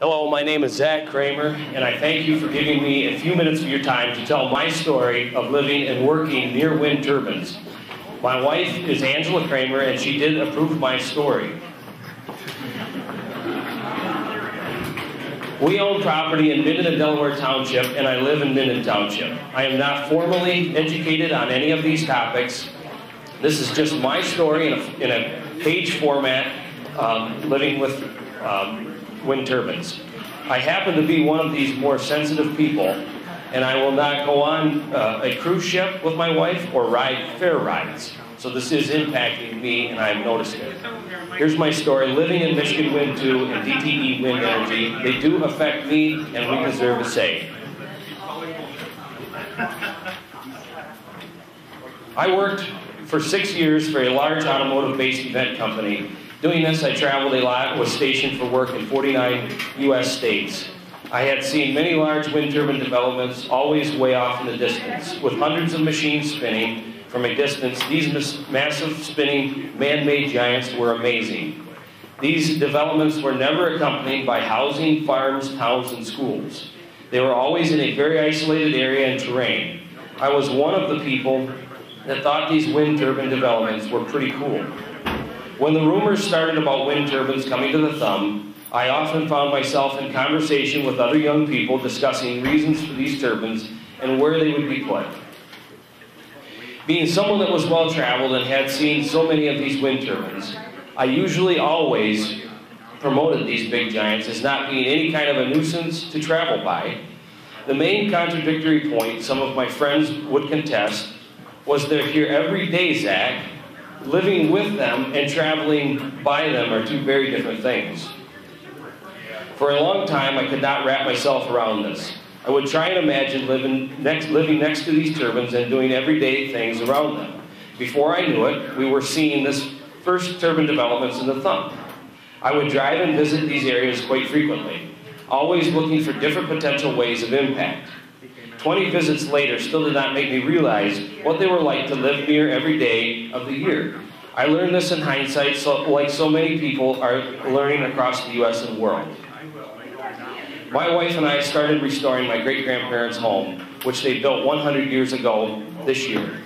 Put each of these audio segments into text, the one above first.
Hello, my name is Zach Kramer, and I thank you for giving me a few minutes of your time to tell my story of living and working near wind turbines. My wife is Angela Kramer, and she did approve my story. We own property in Minden Delaware Township, and I live in Minden Township. I am not formally educated on any of these topics. This is just my story in a, in a page format, um, living with um, wind turbines. I happen to be one of these more sensitive people, and I will not go on uh, a cruise ship with my wife or ride fair rides. So this is impacting me, and I've noticed it. Here's my story. Living in Michigan Wind 2 and DTE Wind Energy, they do affect me, and we deserve a say. I worked for six years for a large automotive-based event company Doing this, I traveled a lot, was stationed for work in 49 U.S. states. I had seen many large wind turbine developments, always way off in the distance, with hundreds of machines spinning from a distance. These massive spinning man-made giants were amazing. These developments were never accompanied by housing, farms, towns, and schools. They were always in a very isolated area and terrain. I was one of the people that thought these wind turbine developments were pretty cool. When the rumors started about wind turbines coming to the thumb, I often found myself in conversation with other young people discussing reasons for these turbines and where they would be put. Being someone that was well traveled and had seen so many of these wind turbines, I usually always promoted these big giants as not being any kind of a nuisance to travel by. The main contradictory point some of my friends would contest was they're here every day, Zach, living with them and traveling by them are two very different things. For a long time, I could not wrap myself around this. I would try and imagine living next, living next to these turbines and doing everyday things around them. Before I knew it, we were seeing this first turbine developments in the thumb. I would drive and visit these areas quite frequently, always looking for different potential ways of impact. 20 visits later still did not make me realize what they were like to live near every day of the year. I learned this in hindsight, so, like so many people are learning across the U.S. and world. My wife and I started restoring my great grandparents' home, which they built 100 years ago this year.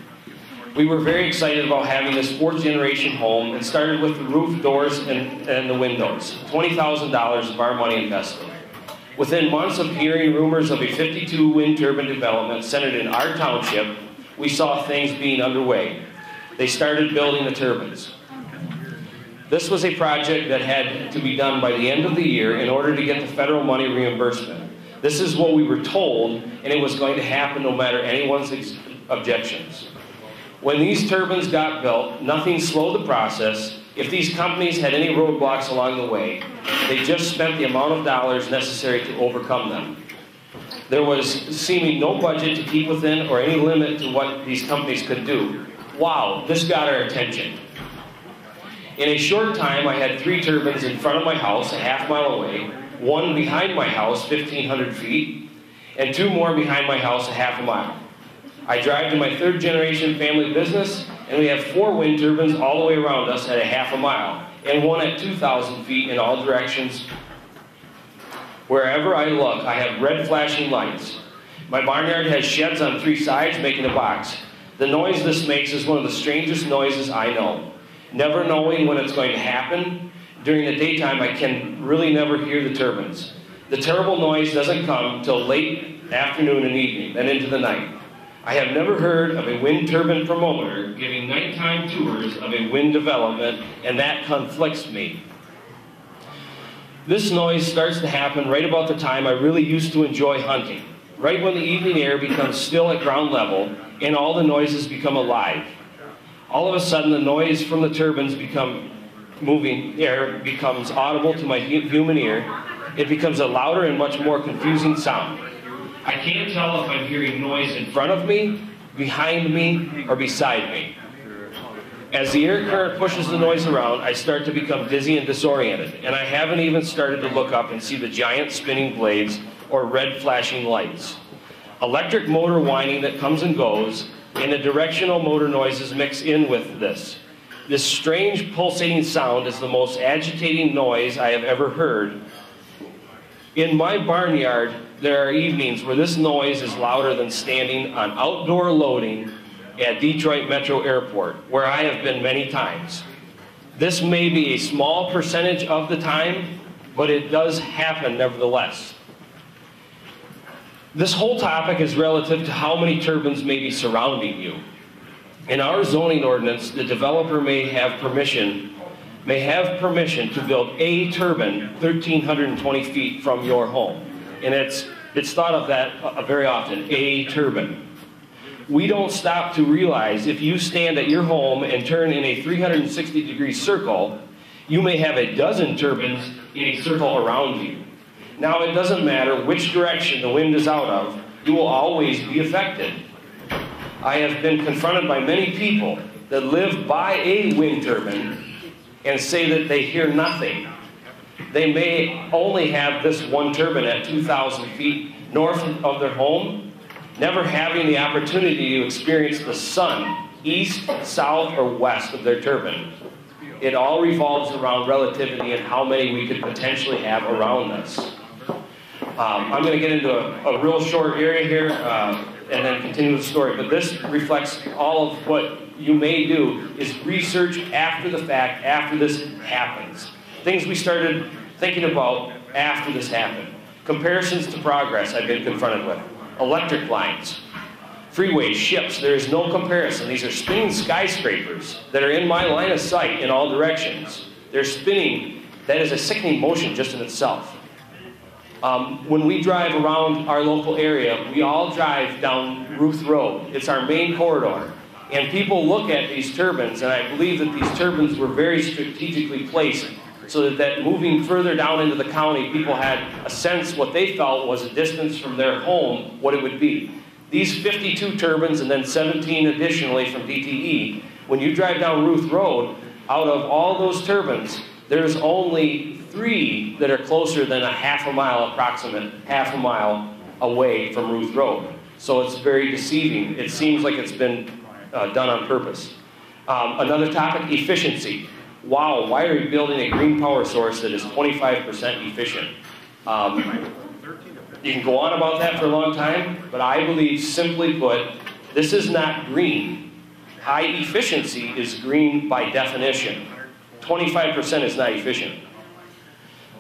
We were very excited about having this fourth generation home and started with the roof, doors, and, and the windows. $20,000 of our money invested. Within months of hearing rumors of a 52 wind turbine development centered in our township, we saw things being underway. They started building the turbines. This was a project that had to be done by the end of the year in order to get the federal money reimbursement. This is what we were told, and it was going to happen no matter anyone's objections. When these turbines got built, nothing slowed the process, if these companies had any roadblocks along the way, they just spent the amount of dollars necessary to overcome them. There was seeming no budget to keep within or any limit to what these companies could do. Wow, this got our attention. In a short time, I had three turbines in front of my house, a half mile away, one behind my house, 1,500 feet, and two more behind my house, a half a mile. I drive to my third generation family business and we have four wind turbines all the way around us at a half a mile, and one at 2,000 feet in all directions. Wherever I look, I have red flashing lights. My barnyard has sheds on three sides making a box. The noise this makes is one of the strangest noises I know. Never knowing when it's going to happen, during the daytime I can really never hear the turbines. The terrible noise doesn't come till late afternoon and evening, then into the night. I have never heard of a wind turbine promoter giving nighttime tours of a wind development, and that conflicts me. This noise starts to happen right about the time I really used to enjoy hunting, right when the evening air becomes still at ground level and all the noises become alive. All of a sudden, the noise from the turbines become moving air becomes audible to my human ear. It becomes a louder and much more confusing sound. I can't tell if I'm hearing noise in front of me, behind me, or beside me. As the air current pushes the noise around, I start to become dizzy and disoriented, and I haven't even started to look up and see the giant spinning blades or red flashing lights. Electric motor whining that comes and goes, and the directional motor noises mix in with this. This strange pulsating sound is the most agitating noise I have ever heard In my barnyard, there are evenings where this noise is louder than standing on outdoor loading at Detroit Metro Airport, where I have been many times. This may be a small percentage of the time, but it does happen nevertheless. This whole topic is relative to how many turbines may be surrounding you. In our zoning ordinance, the developer may have permission may have permission to build a turbine 1,320 feet from your home. And it's, it's thought of that uh, very often, a turbine. We don't stop to realize if you stand at your home and turn in a 360 degree circle, you may have a dozen turbines in a circle around you. Now, it doesn't matter which direction the wind is out of, you will always be affected. I have been confronted by many people that live by a wind turbine and say that they hear nothing. They may only have this one turbine at 2,000 feet north of their home, never having the opportunity to experience the sun east, south, or west of their turbine. It all revolves around relativity and how many we could potentially have around us. Um, I'm going to get into a, a, real short area here uh, and then continue the story, but this reflects all of what you may do is research after the fact, after this happens. Things we started thinking about after this happened. Comparisons to progress I've been confronted with. Electric lines, freeways, ships, there is no comparison. These are spinning skyscrapers that are in my line of sight in all directions. They're spinning. That is a sickening motion just in itself. Um, when we drive around our local area, we all drive down Ruth Road. It's our main corridor. And people look at these turbines, and I believe that these turbines were very strategically placed so that, that moving further down into the county, people had a sense what they felt was a distance from their home, what it would be. These 52 turbines and then 17 additionally from DTE, when you drive down Ruth Road, out of all those turbines, there's only three that are closer than a half a mile approximate, half a mile away from Ruth Road. So it's very deceiving. It seems like it's been uh, done on purpose. Um, another topic, efficiency. Wow, why are we building a green power source that is 25% efficient? Um, you can go on about that for a long time, but I believe, simply put, this is not green. High efficiency is green by definition. 25% is not efficient.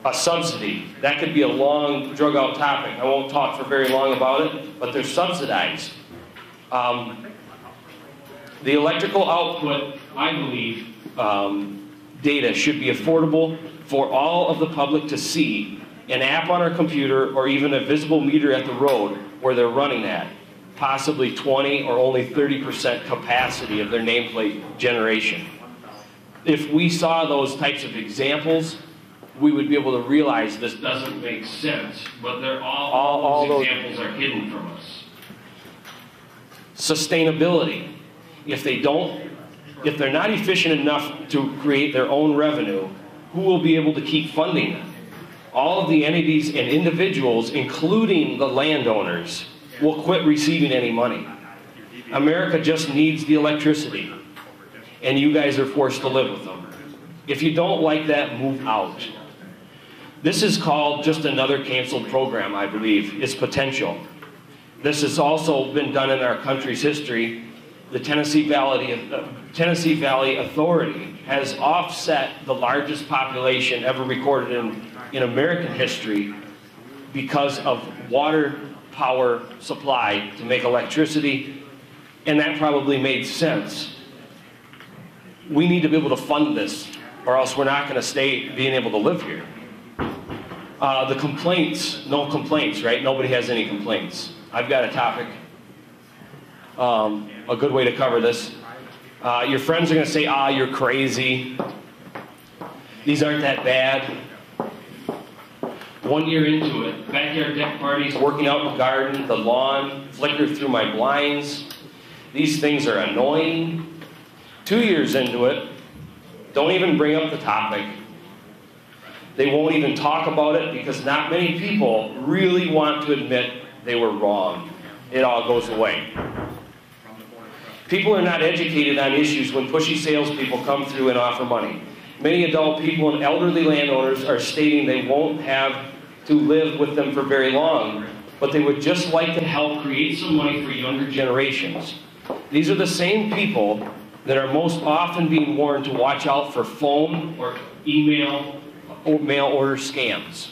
A subsidy, that could be a long, drug out topic. I won't talk for very long about it, but they're subsidized. Um, the electrical output, I believe, um, data should be affordable for all of the public to see. An app on our computer or even a visible meter at the road where they're running at. Possibly 20 or only 30% capacity of their nameplate generation. If we saw those types of examples, we would be able to realize this doesn't make sense, but they're all, all, all those examples are hidden from us. Sustainability if they don't, if they're not efficient enough to create their own revenue, who will be able to keep funding them? All of the entities and individuals, including the landowners, will quit receiving any money. America just needs the electricity, and you guys are forced to live with them. If you don't like that, move out. This is called just another canceled program, I believe. It's potential. This has also been done in our country's history the Tennessee Valley, uh, Tennessee Valley Authority has offset the largest population ever recorded in, in American history because of water power supply to make electricity, and that probably made sense. We need to be able to fund this, or else we're not going to stay being able to live here. Uh, the complaints, no complaints, right? Nobody has any complaints. I've got a topic um, a good way to cover this. Uh, your friends are going to say, ah, you're crazy. These aren't that bad. One year into it, backyard deck parties, working out in the garden, the lawn, flicker through my blinds. These things are annoying. Two years into it, don't even bring up the topic. They won't even talk about it because not many people really want to admit they were wrong. It all goes away. People are not educated on issues when pushy salespeople come through and offer money. Many adult people and elderly landowners are stating they won't have to live with them for very long, but they would just like to help create some money for younger generations. These are the same people that are most often being warned to watch out for phone or email or mail order scams.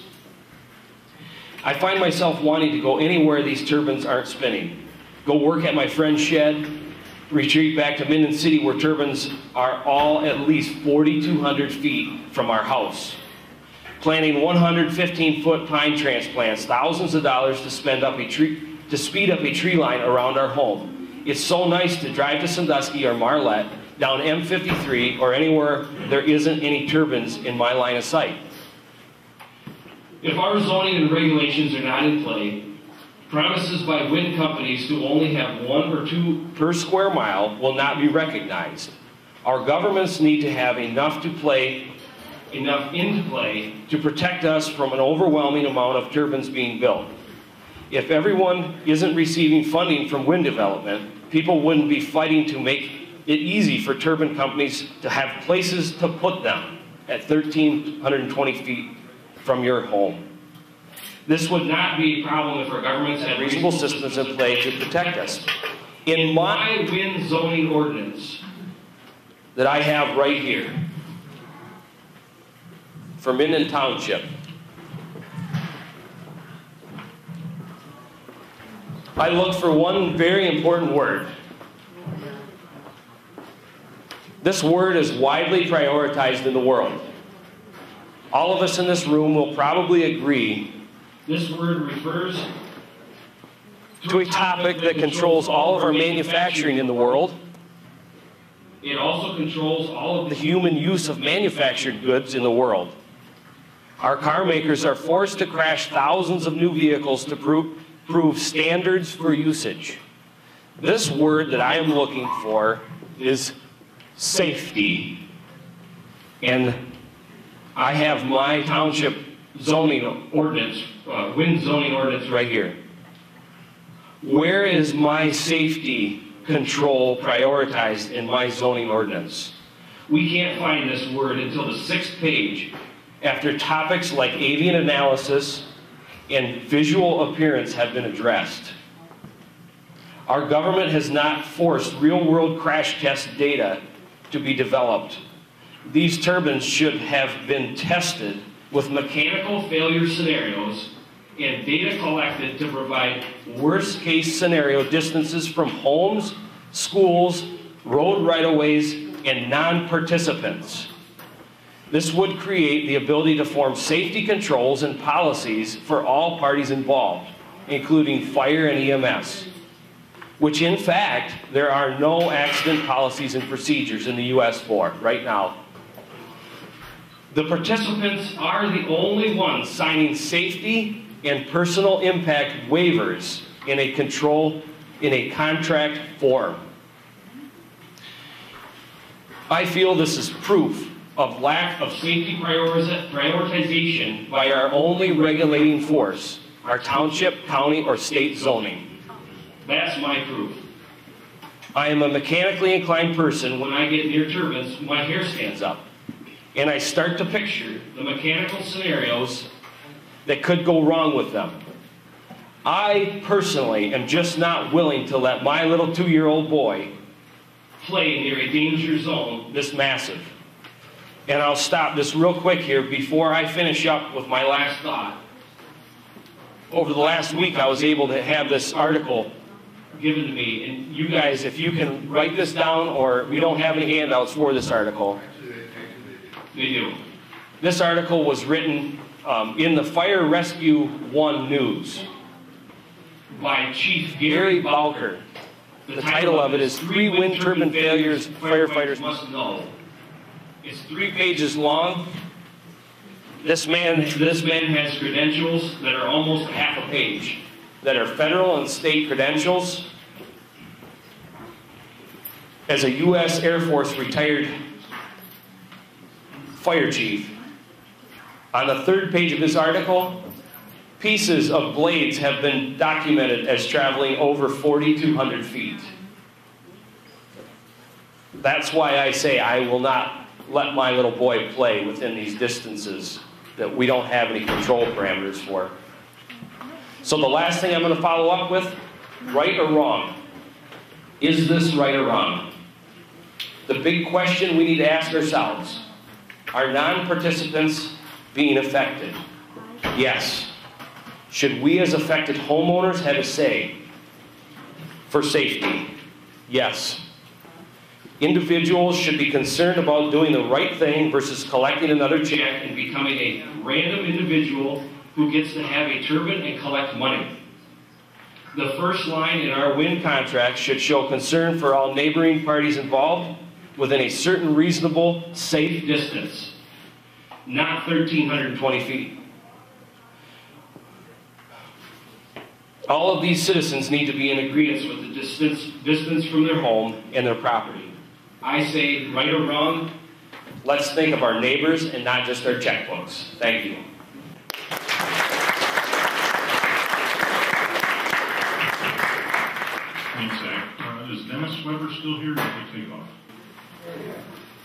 I find myself wanting to go anywhere these turbines aren't spinning. Go work at my friend's shed, retreat back to Minden City where turbines are all at least 4,200 feet from our house. Planting 115 foot pine transplants, thousands of dollars to, spend up a tree, to speed up a tree line around our home it's so nice to drive to Sandusky or Marlette down M53 or anywhere there isn't any turbines in my line of sight. If our zoning and regulations are not in play, promises by wind companies to only have one or two per square mile will not be recognized. Our governments need to have enough to play, enough into play to protect us from an overwhelming amount of turbines being built. If everyone isn't receiving funding from wind development, people wouldn't be fighting to make it easy for turbine companies to have places to put them at 1,320 feet from your home. This would not be a problem if our governments had reasonable systems in place to protect us. In my wind zoning ordinance that I have right here for Minden Township, I looked for one very important word. This word is widely prioritized in the world. All of us in this room will probably agree this word refers to a topic that controls all of our manufacturing in the world. It also controls all of the human use of manufactured goods in the world. Our car makers are forced to crash thousands of new vehicles to prove prove standards for usage. This word that I am looking for is safety. And I have my township zoning ordinance, uh, wind zoning ordinance right here. Where is my safety control prioritized in my zoning ordinance? We can't find this word until the sixth page after topics like avian analysis, and visual appearance have been addressed. Our government has not forced real world crash test data to be developed. These turbines should have been tested with mechanical failure scenarios and data collected to provide worst case scenario distances from homes, schools, road right of ways, and non participants. This would create the ability to form safety controls and policies for all parties involved, including fire and EMS, which in fact, there are no accident policies and procedures in the US for right now. The participants are the only ones signing safety and personal impact waivers in a control in a contract form. I feel this is proof of lack of safety prioritization by our only regulating force, our township, county, or state zoning. That's my proof. I am a mechanically inclined person. When I get near turbines, my hair stands up. And I start to picture the mechanical scenarios that could go wrong with them. I personally am just not willing to let my little two year old boy play near a danger zone this massive. And I'll stop this real quick here before I finish up with my last thought. Over the last week, I was able to have this article given to me. And you guys, if you can write this down, or we don't have any handouts for this article. Do. This article was written um, in the Fire Rescue One News by Chief Gary Bowker. The title of it is Three Wind Turbine Failures Firefighters Must Know. It's three pages long. This man, this man has credentials that are almost half a page, that are federal and state credentials. As a U.S. Air Force retired fire chief, on the third page of this article, pieces of blades have been documented as traveling over 4,200 feet. That's why I say I will not let my little boy play within these distances that we don't have any control parameters for. So the last thing I'm going to follow up with, right or wrong? Is this right or wrong? The big question we need to ask ourselves, are non-participants being affected? Yes. Should we as affected homeowners have a say for safety? Yes. Individuals should be concerned about doing the right thing versus collecting another check and becoming a random individual who gets to have a turbine and collect money. The first line in our wind contract should show concern for all neighboring parties involved within a certain reasonable, safe distance, not 1,320 feet. All of these citizens need to be in agreement with the distance, distance from their home and their property. I say, right or wrong, let's think of our neighbors and not just our checkbooks. Thank you. Thanks, Zach. Uh, is Dennis Weber still here did he take off?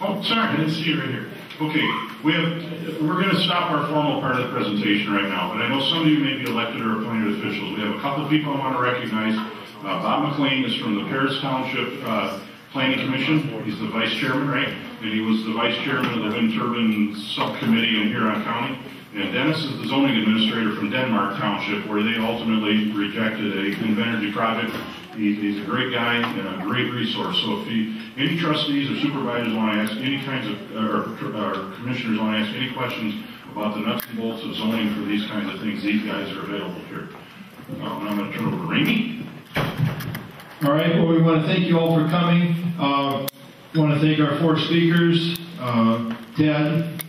Oh, sorry, I didn't see you right here. Okay, we have, we're going to stop our formal part of the presentation right now, but I know some of you may be elected or appointed officials. We have a couple of people I want to recognize. Uh, Bob McLean is from the Paris Township uh, Planning Commission. He's the vice chairman, right? And he was the vice chairman of the wind turbine subcommittee in Huron County. And Dennis is the zoning administrator from Denmark Township, where they ultimately rejected a wind energy project. He, he's a great guy and a great resource. So if any trustees or supervisors want to ask any kinds of, or, or commissioners want to ask any questions about the nuts and bolts of zoning for these kinds of things, these guys are available here. And I'm going to turn over to Ramey. All right, well, we want to thank you all for coming. Uh, want to thank our four speakers, uh, Ted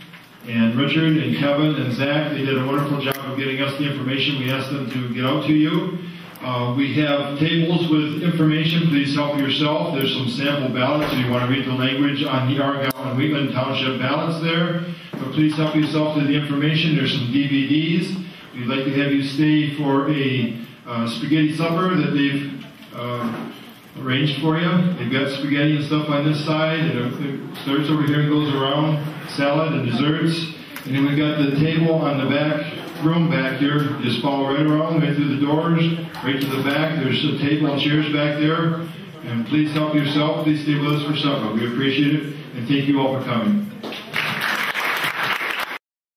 and Richard and Kevin and Zach. They did a wonderful job of getting us the information we asked them to get out to you. Uh, we have tables with information. Please help yourself. There's some sample ballots if you want to read the language on the Argyle and Wheatland Township ballots there. But please help yourself to the information. There's some DVDs. We'd like to have you stay for a uh, spaghetti supper that they've uh, arranged for you. They've got spaghetti and stuff on this side, and it starts over here and goes around, salad and desserts. And then we've got the table on the back room back here. Just follow right around, right through the doors, right to the back. There's a table and chairs back there. And please help yourself. Please stay with us for supper. We appreciate it, and thank you all for coming.